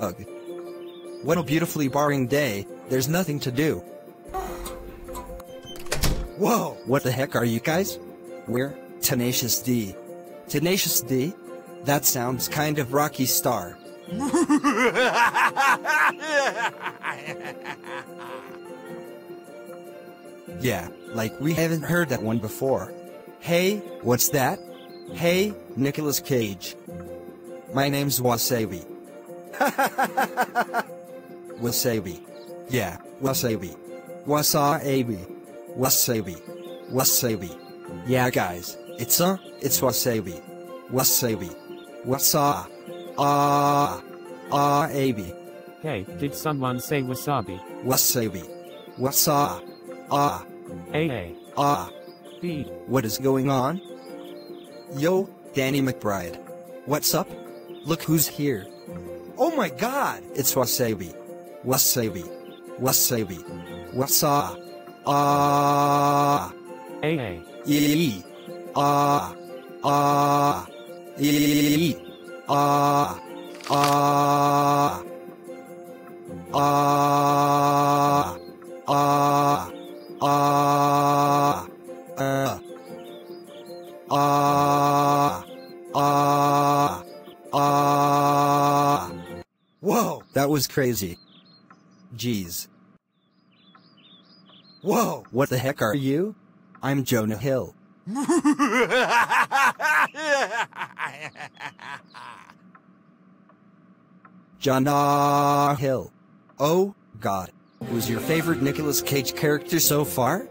Ugh. What a beautifully boring day, there's nothing to do. Whoa! What the heck are you guys? We're Tenacious D. Tenacious D? That sounds kind of Rocky Star. yeah, like we haven't heard that one before. Hey, what's that? Hey, Nicolas Cage. My name's Wasabi. wasabi. Yeah, wasabi. Wasabi. Wasabi. Wasabi. Yeah, guys, it's uh, it's wasabi. Wasabi. Wasa. Ah. Ah, abi. Hey, did someone say wasabi? Wasabi. Wasa. Ah. A Ah. B. What is going on? Yo, Danny McBride. What's up? Look who's here. Oh my god! It's Wasabi. Wasabi. Wasabi. Wasa. Ah. A Ee. Ah. Ah. Ee. Ah. Ah. Ah. Ah. Ah. Uh. Ah. Ah. Ah. Whoa, that was crazy. Jeez. Whoa, what the heck are you? I'm Jonah Hill. Jonah Hill. Oh, God. Who's your favorite Nicolas Cage character so far?